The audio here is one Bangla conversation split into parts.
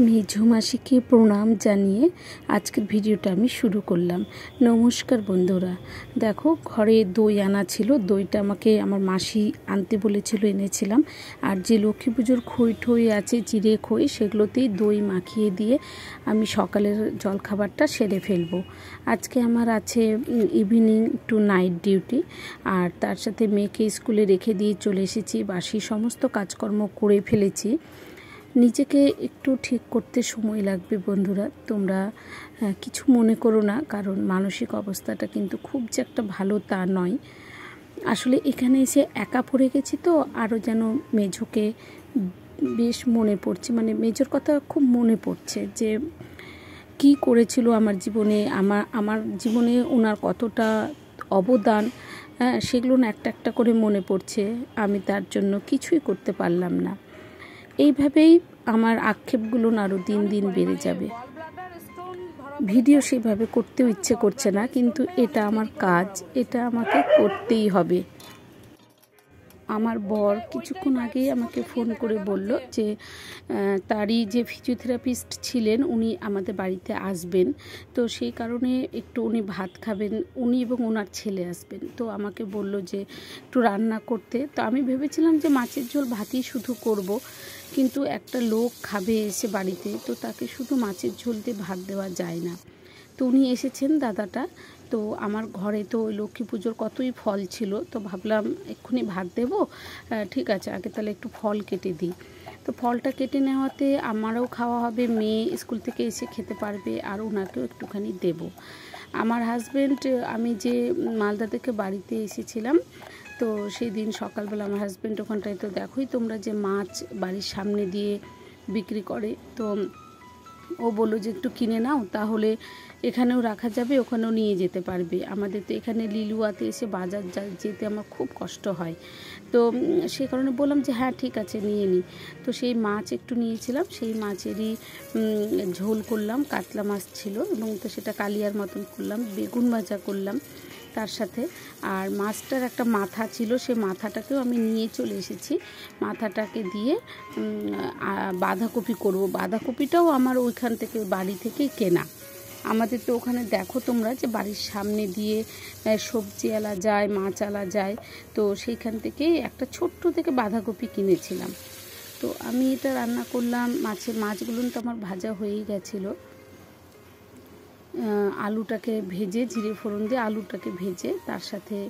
মেঝো মাসিকে প্রণাম জানিয়ে আজকের ভিডিওটা আমি শুরু করলাম। নমস্কার বন্ধুরা। দেখো, ঘরে দই আনা ছিল। দইটা আমাকে আমার মাসি আনতে বলেছিল, এনেছিলাম। আর যে লক্ষ্মী পুজোর খই ঠই আছে, জিরে খই, সেগুলোতেই দই মাখিয়ে দিয়ে আমি সকালের জলখাবারটা সেরে ফেলব। আজকে আমার আছে ইভিনিং টু নাইট ডিউটি আর তার সাথে মেয়েকে স্কুলে রেখে দিয়ে চলে এসেছি। বাসি সমস্ত কাজকর্ম করে ফেলেছি। নিজেকে একটু ঠিক করতে সময় লাগবে বন্ধুরা। তোমরা কিছু মনে করো না, কারণ মানসিক অবস্থাটা কিন্তু খুব যে একটা ভালো তা নয়। আসলে এখানে এসে একা পড়ে গেছি তো আরও যেন মেঝোকে বেশ মনে পড়ছে। মানে মেজর কথা খুব মনে পড়ছে যে, কি করেছিল আমার জীবনে, আমার আমার জীবনে ওনার কতটা অবদান হ্যাঁ সেগুলো একটা একটা করে মনে পড়ছে। আমি তার জন্য কিছুই করতে পারলাম না। এইভাবেই আমার আক্ষেপগুলো আরও দিন দিন বেড়ে যাবে। ভিডিও সেভাবে করতেও ইচ্ছে করছে না, কিন্তু এটা আমার কাজ, এটা আমাকে করতেই হবে। আমার বর কিছুক্ষণ আগেই আমাকে ফোন করে বলল যে তারই যে ফিজিওথেরাপিস্ট ছিলেন উনি আমাদের বাড়িতে আসবেন। তো সেই কারণে একটু উনি ভাত খাবেন, উনি এবং ওনার ছেলে আসবেন। তো আমাকে বলল যে, একটু রান্না করতে। তো আমি ভেবেছিলাম যে মাছের ঝোল ভাতই শুধু করব, কিন্তু একটা লোক খাবে এসে বাড়িতে, তো তাকে শুধু মাছের ঝোল দিয়ে ভাত দেওয়া যায় না। তো উনি এসেছেন দাদাটা। তো আমার ঘরে তো ওই লক্ষ্মী পুজোর কতই ফল ছিল, তো ভাবলাম এক্ষুনি ভাত দেবো। ঠিক আছে, আগে তাহলে একটু ফল কেটে দিই। তো ফলটা কেটে নেওয়াতে আমারও খাওয়া হবে, মেয়ে স্কুল থেকে এসে খেতে পারবে, আর ওনাকেও একটুখানি দেব। আমার হাজব্যান্ড আমি যে মালদা থেকে বাড়িতে এসেছিলাম, তো সেই দিন সকালবেলা আমার হাজব্যান্ড ওখানটায়, তো দেখোই তোমরা যে মাছ বাড়ির সামনে দিয়ে বিক্রি করে। তো ও বলল যে, একটু কিনে নাও, তাহলে এখানেও রাখা যাবে, ওখানেও নিয়ে যেতে পারবে। আমাদের তো এখানে লিলুয়াতে এসে বাজার যেতে আমার খুব কষ্ট হয়। তো সেই কারণে বললাম যে হ্যাঁ ঠিক আছে, নিয়ে নিই তো সেই মাছ একটু নিয়েছিলাম, সেই মাছেরই ঝোল করলাম, কাতলা মাছ ছিল এবং তো সেটা কালিয়ার মতন করলাম, বেগুন ভাজা করলাম তার সাথে। আর মাছটার একটা মাথা ছিল, সে মাথাটাকেও আমি নিয়ে চলে এসেছি। মাথাটাকে দিয়ে বাঁধাকপি করব। বাঁধাকপিটাও আমার ওইখান থেকে, বাড়ি থেকেই কেনা। আমাদের তো ওখানে দেখো তোমরা যে বাড়ির সামনে দিয়ে সবজি আলা যায়, মাছ আলা যায়। তো সেইখান থেকে একটা ছোট্ট থেকে বাঁধাকপি কিনেছিলাম। তো আমি এটা রান্না করলাম, মাছের মাছগুলো তো আমার ভাজা হয়েই গেছিল। আলুটাকে ভেজে, জিরে ফোড়ন দিয়ে আলুটাকে ভেজে তার সাথে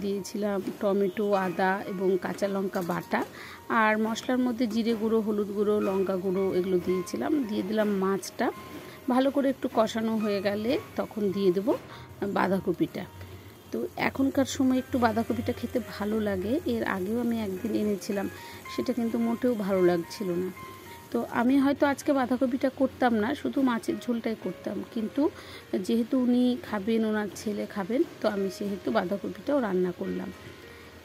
দিয়েছিলাম টমেটো, আদা এবং কাঁচা লঙ্কা বাটা। আর মশলার মধ্যে জিরে গুঁড়ো, হলুদ গুঁড়ো, লঙ্কা গুঁড়ো এগুলো দিয়েছিলাম। দিয়ে দিলাম মাছটা। ভালো করে একটু কষানো হয়ে গেলে তখন দিয়ে দেবো বাঁধাকপিটা। তো এখনকার সময় একটু বাঁধাকপিটা খেতে ভালো লাগে। এর আগেও আমি একদিন এনেছিলাম, সেটা কিন্তু মোটেও ভালো লাগছিল না। তো আমি হয়তো আজকে বাঁধাকপিটা করতাম না, শুধু মাছের ঝোলটাই করতাম। কিন্তু যেহেতু উনি খাবেন, ওনার ছেলে খাবেন, তো আমি সেহেতু বাঁধাকপিটাও রান্না করলাম।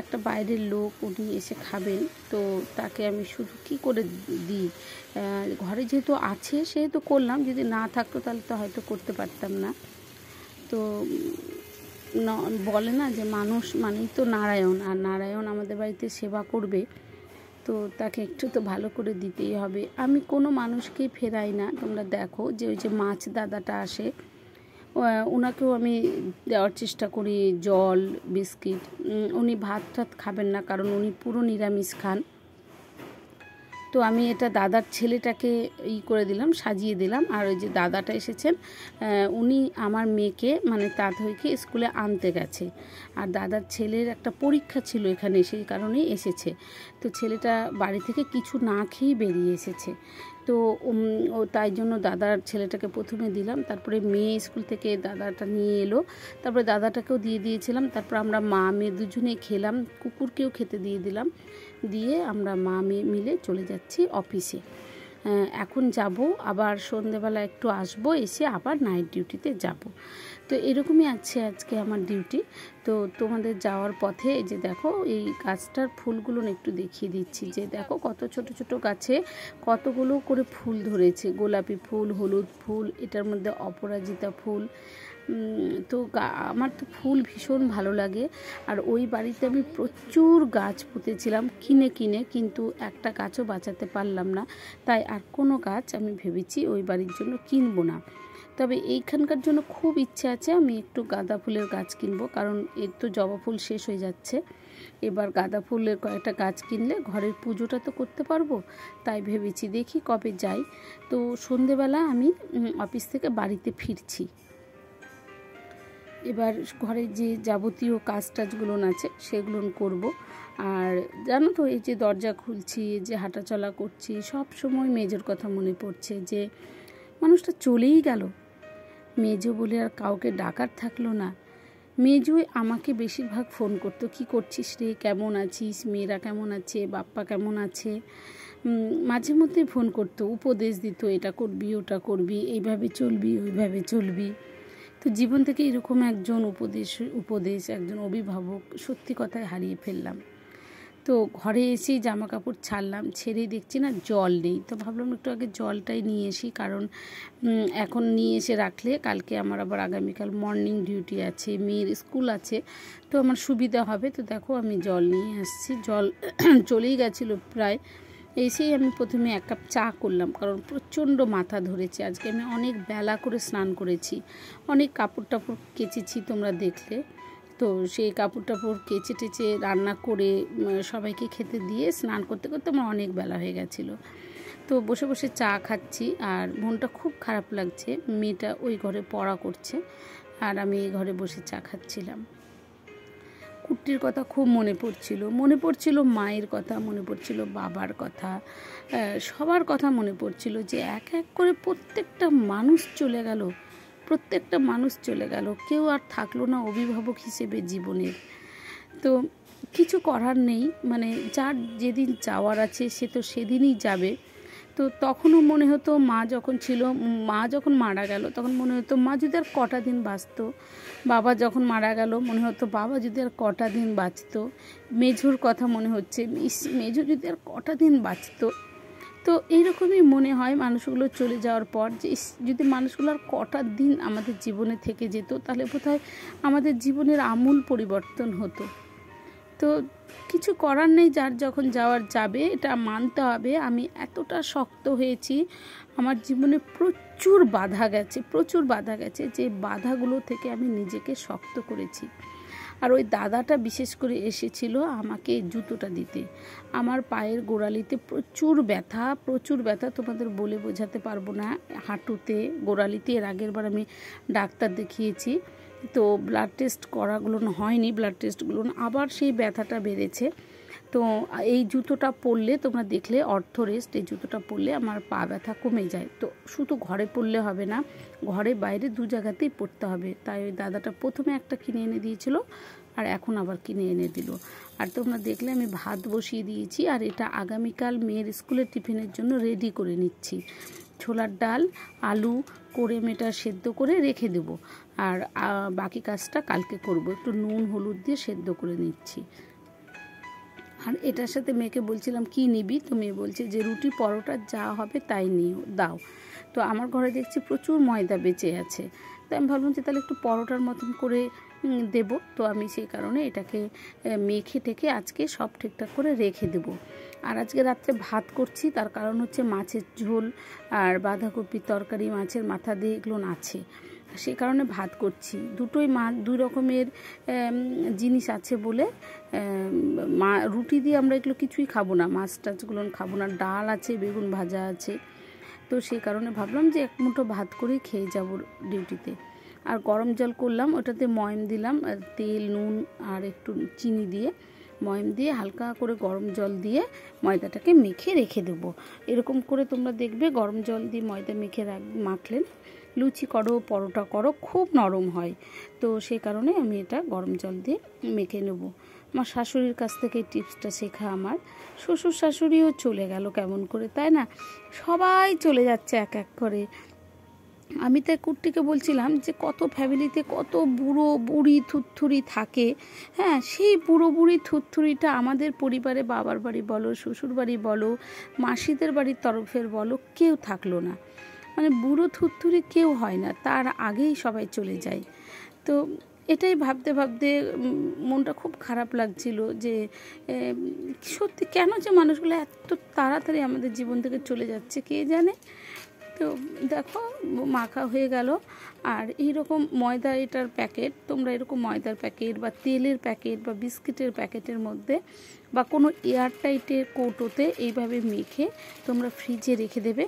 একটা বাইরের লোক উনি এসে খাবেন। তো তাকে আমি শুধু কি করে দিই? ঘরে যেহেতু আছে, সেহেতু করলাম। যদি না থাকতো তাহলে তো হয়তো করতে পারতাম না। তো বলে না যে মানুষ মানেই তো নারায়ণ। আর নারায়ণ আমাদের বাড়িতে সেবা করবে। তো তাকে একটু তো ভালো করে দিতেই হবে। আমি কোনো মানুষকেই ফেরাই না। তোমরা দেখো যে ওই যে মাছ দাদাটা আসে ওনাকেও আমি দেওয়ার চেষ্টা করি, জল, বিস্কিট উনি ভাত টাত খাবেন না কারণ উনি পুরো নিরামিষ খান। তো আমি এটা দাদার ছেলেটাকে ই করে দিলাম, সাজিয়ে দিলাম। আর ওই যে দাদাটা এসেছেন উনি আমার মেয়েকে মানে তাঁতইকে স্কুলে আনতে গেছে। আর দাদার ছেলের একটা পরীক্ষা ছিল এখানে, সেই কারণেই এসেছে। তো ছেলেটা বাড়ি থেকে কিছু না খেয়েই বেরিয়ে এসেছে। তো ও তাই জন্য দাদার ছেলেটাকে প্রথমে দিলাম, তারপরে মেয়ে স্কুল থেকে দাদাটা নিয়ে এলো। তারপরে দাদাটাকেও দিয়ে দিয়েছিলাম, তারপর আমরা মা, মেয়ে দুজনে খেলাম, কুকুরকেও খেতে দিয়ে দিলাম। দিয়ে আমরা মা মেয়ে মিলে চলে যাচ্ছি অফিসে। এখন যাব, আবার সন্ধেবেলা একটু আসব, এসে আবার নাইট ডিউটিতে যাব। তো এরকমই আছে আজকে আমার ডিউটি তো তোমাদের যাওয়ার পথে যে দেখো, এই গাছটার ফুলগুলো একটু দেখিয়ে দিচ্ছি। যে দেখো কত ছোট ছোট গাছে কতগুলো করে ফুল ধরেছে। গোলাপি ফুল, হলুদ ফুল, এটার মধ্যে অপরাজিতা ফুল তো আমার তো ফুল ভীষণ ভালো লাগে। আর ওই বাড়িতে আমি প্রচুর গাছ পুঁতেছিলাম, কিনে কিনে, কিন্তু একটা গাছও বাঁচাতে পারলাম না। তাই আর কোনো গাছ আমি ভেবেছি ওই বাড়ির জন্য কিনবো না। তবে এইখানকার জন্য খুব ইচ্ছে আছে আমি একটু গাঁদা ফুলের গাছ কিনবো, কারণ এর তো জবা ফুল শেষ হয়ে যাচ্ছে। এবার গাঁদা ফুলের কয়েকটা গাছ কিনলে ঘরের পুজোটা তো করতে পারব, তাই ভেবেছি দেখি কবে যাই। তো সন্ধেবেলা আমি অফিস থেকে বাড়িতে ফিরছি। এবার ঘরে যে যাবতীয় কাজ টাজগুলো আছে, সেগুলো করব। আর জানো তো, এই যে দরজা খুলছি, যে হাঁটাচলা করছি, সব সময় মেজর কথা মনে পড়ছে যে মানুষটা চলেই গেল। মেজো বলে আর কাউকে ডাকার থাকল না। মেজুই আমাকে বেশিরভাগ ফোন করতো, কি করছিস রে? কেমন আছিস? মেয়েরা কেমন আছে? বাপ্পা কেমন আছে? মাঝে মধ্যে ফোন করতো, উপদেশ দিত, এটা করবি, ওটা করবি, এইভাবে চলবি, ওইভাবে চলবি। তো জীবন থেকে এরকম একজন উপদেশ উপদেশ, একজন অভিভাবক সত্যি কথায় হারিয়ে ফেললাম। তো ঘরে এসেই জামা কাপড় ছাড়লাম ছেড়েই দেখছি না জল নেই। তো ভাবলাম একটু আগে জলটাই নিয়ে আসি কারণ এখন নিয়ে এসে রাখলে কালকে আমার আবার আগামীকাল মর্নিং ডিউটি আছে, মেয়ের স্কুল আছে, তো আমার সুবিধা হবে। তো দেখো আমি জল নিয়ে আসছি, জল চলেই গেছিল প্রায় এসেই আমি প্রথমে এক কাপ চা করলাম, কারণ প্রচণ্ড মাথা ধরেছে। আজকে আমি অনেক বেলা করে স্নান করেছি। অনেক কাপড় টাপড় কেচেছি তোমরা দেখলে। তো সেই কাপড় টাপড় কেচে টেচে রান্না করে সবাইকে খেতে দিয়ে স্নান করতে করতে আমার অনেক বেলা হয়ে গেছিল। তো বসে বসে চা খাচ্ছি আর মনটা খুব খারাপ লাগছে। মেয়েটা ওই ঘরে পড়া করছে আর আমি এই ঘরে বসে চা খাচ্ছিলাম। কুট্টির কথা খুব মনে পড়ছিল। মনে পড়ছিল মায়ের কথা, মনে পড়ছিল বাবার কথা। সবার কথা মনে পড়ছিল যে এক এক করে প্রত্যেকটা মানুষ চলে গেল, প্রত্যেকটা মানুষ চলে গেল। কেউ আর থাকল না অভিভাবক হিসেবে জীবনের তো কিছু করার নেই মানে যার যেদিন যাওয়ার আছে সে তো সেদিনই যাবে। তো তখনও মনে হতো মা যখন ছিল, মা যখন মারা গেল, তখন মনে হতো মা যদি আর কটা দিন বাঁচত, বাবা যখন মারা গেল, মনে হতো বাবা যদি আর কটা দিন বাঁচত। মেঝুর কথা মনে হচ্ছে মেঝু যদি আর কটা দিন বাঁচত। তো এইরকমই মনে হয় মানুষগুলো চলে যাওয়ার পর যে যদি মানুষগুলো আর কটা দিন আমাদের জীবনে থেকে যেত, তাহলে বোধহয় আমাদের জীবনের আমূল পরিবর্তন হতো। তো কিছু করার নেই, যার যখন যাওয়ার যাবে, এটা মানতে হবে। আমি এতটা শক্ত হয়েছি, আমার জীবনে প্রচুর বাধা গেছে, প্রচুর বাধা গেছে যে বাধাগুলো থেকে আমি নিজেকে শক্ত করেছি। আর ওই দাদাটা বিশেষ করে এসেছিল আমাকে জুতোটা দিতে। আমার পায়ের গোড়ালিতে প্রচুর ব্যথা প্রচুর ব্যথা, তোমাদের বলে বোঝাতে পারব না, হাঁটুতে, গোড়ালিতে, এর আগের বার আমি ডাক্তার দেখিয়েছি। তো ব্লাড টেস্ট করাগুলো হয়নি ব্লাড টেস্টগুলো আবার সেই ব্যথাটা বেড়েছে। তো এই জুতোটা পরলে তোমরা দেখলে অর্থ রেস্ট এই জুতোটা পরলে আমার পা ব্যথা কমে যায়। তো শুধু ঘরে পরলে হবে না, ঘরে বাইরে দু জায়গাতেই পড়তে হবে। তাই ওই দাদাটা প্রথমে একটা কিনে এনে দিয়েছিল, আর এখন আবার কিনে এনে দিল। আর তোমরা দেখলে আমি ভাত বসিয়ে দিয়েছি, আর এটা আগামীকাল মেয়ের স্কুলের টিফিনের জন্য রেডি করে নিচ্ছি। ছোলার ডাল, আলু করে মেটা সেদ্ধ করে রেখে দেব। আর বাকি কাজটা কালকে করব। একটু নুন, হলুদ দিয়ে সেদ্ধ করে নিচ্ছি। আর এটার সাথে মেয়েকে বলছিলাম, কি নিবি? তো মেয়ে বলছে যে, রুটি পরোটা যা হবে তাই নিও, দাও। তো আমার ঘরে দেখছি প্রচুর ময়দা বেঁচে আছে। তো আমি ভাবলাম যে, তাহলে একটু পরোটার মতন করে দেব। তো আমি সেই কারণে এটাকে মেখে টেকে আজকে সব ঠিকঠাক করে রেখে দেব। আর আজকে রাত্রে ভাত করছি, তার কারণ হচ্ছে মাছের ঝোল আর বাঁধাকপির তরকারি, মাছের মাথা দিয়ে এগুলো আছে সে কারণে ভাত করছি। দুটোই মা দুই রকমের জিনিস আছে বলে মা, রুটি দিয়ে আমরা এগুলো কিছুই খাব না। মাছ টাছগুলো খাব না। ডাল আছে, বেগুন ভাজা আছে। তো সেই কারণে ভাবলাম যে এক মুঠো ভাত করেই খেয়ে যাব ডিউটিতে। আর গরম জল করলাম, ওটাতে ময়ম দিলাম তেল, নুন আর একটু চিনি দিয়ে। ময়ম দিয়ে হালকা করে গরম জল দিয়ে ময়দাটাকে মেখে রেখে দেবো। এরকম করে তোমরা দেখবে গরম জল দিয়ে ময়দা মেখে রাখ, মাখলেন। লুচি করো, পরোটা করো, খুব নরম হয়। তো সেই কারণে আমি এটা গরম জল দিয়ে মেখে নেব। আমার শাশুড়ির কাছ থেকে টিপসটা শেখা আমার। শ্বশুর শাশুড়িও চলে গেল কেমন করে, তাই না? সবাই চলে যাচ্ছে এক এক করে। আমি তাই কুর্তিকে বলছিলাম যে কত ফ্যামিলিতে কত বুড়ো বুড়ি থুরথুরি থাকে। হ্যাঁ সেই বুড়ো বুড়ি থুরথুরিটা আমাদের পরিবারে বাবার বাড়ি বলো, শ্বশুর বাড়ি বলো, মাসিদের বাড়ির তরফের বলো, কেউ থাকল না। মানে বুড়ো থুরথুরি কেউ হয় না, তার আগেই সবাই চলে যায়। তো এটাই ভাবতে ভাবতে মনটা খুব খারাপ লাগছিল যে সত্যি কেন যে মানুষগুলো এত তাড়াতাড়ি আমাদের জীবন থেকে চলে যাচ্ছে, কে জানে? তো দেখো, মাখা হয়ে গেল। আর এইরকম ময়দা এটার প্যাকেট, তোমরা এরকম ময়দার প্যাকেট বা তেলের প্যাকেট বা বিস্কিটের প্যাকেটের মধ্যে বা কোনো এয়ার টাইটের কৌটোতে এইভাবে মেখে তোমরা ফ্রিজে রেখে দেবে।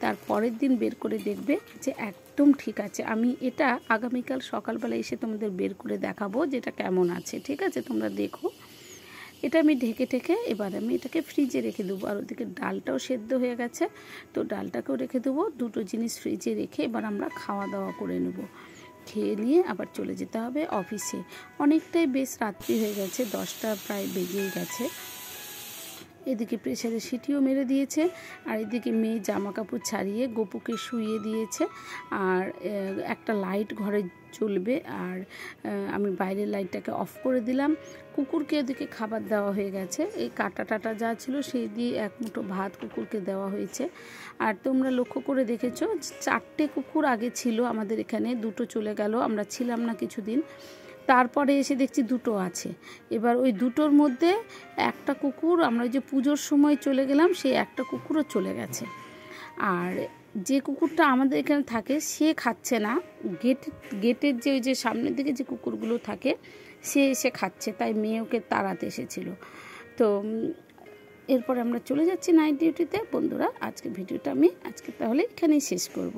তার পরের দিন বের করে দেখবে যে একদম ঠিক আছে। আমি এটা আগামীকাল সকালবেলা এসে তোমাদের বের করে দেখাবো যেটা কেমন আছে। ঠিক আছে? তোমরা দেখো। এটা আমি ঢেকে ঢেকে এবার আমি এটাকে ফ্রিজে রেখে দেবো। আর ওদিকে ডালটাও সেদ্ধ হয়ে গেছে। তো ডালটাকেও রেখে দেবো। দুটো জিনিস ফ্রিজে রেখে এবার আমরা খাওয়া দাওয়া করে নেব। খেয়ে নিয়ে আবার চলে যেতে হবে অফিসে অনেকটাই বেশ রাত্রি হয়ে গেছে। দশটা প্রায় বেজেই গেছে। এদিকে প্রেশারে সিটিও মেরে দিয়েছে, আর এদিকে মেয়ে জামা কাপড় ছাড়িয়ে গোপুকে শুইয়ে দিয়েছে, আর একটা লাইট ঘরে চলবে আর আমি বাইরের লাইটটাকে অফ করে দিলাম। কুকুরকে ওদিকে খাবার দেওয়া হয়ে গেছে। এই কাটা টাটা যা ছিল সেই দিয়ে এক মুঠো ভাত কুকুরকে দেওয়া হয়েছে। আর তোমরা লক্ষ্য করে দেখেছ, চারটে কুকুর আগে ছিল আমাদের এখানে, দুটো চলে গেল, আমরা ছিলাম না কিছুদিন। তারপরে এসে দেখছি দুটো আছে। এবার ওই দুটোর মধ্যে একটা কুকুর, আমরা যে পুজোর সময় চলে গেলাম, সেই একটা কুকুরও চলে গেছে। আর যে কুকুরটা আমাদের এখানে থাকে, সে খাচ্ছে না। গেট, গেটের যে ওই যে সামনের দিকে যে কুকুরগুলো থাকে, সে এসে খাচ্ছে, তাই মেয়ে ওকে তাড়াতে এসেছিল। তো এরপরে আমরা চলে যাচ্ছি নাইট ডিউটিতে বন্ধুরা আজকে ভিডিওটা আমি আজকে তাহলে এখানেই শেষ করব।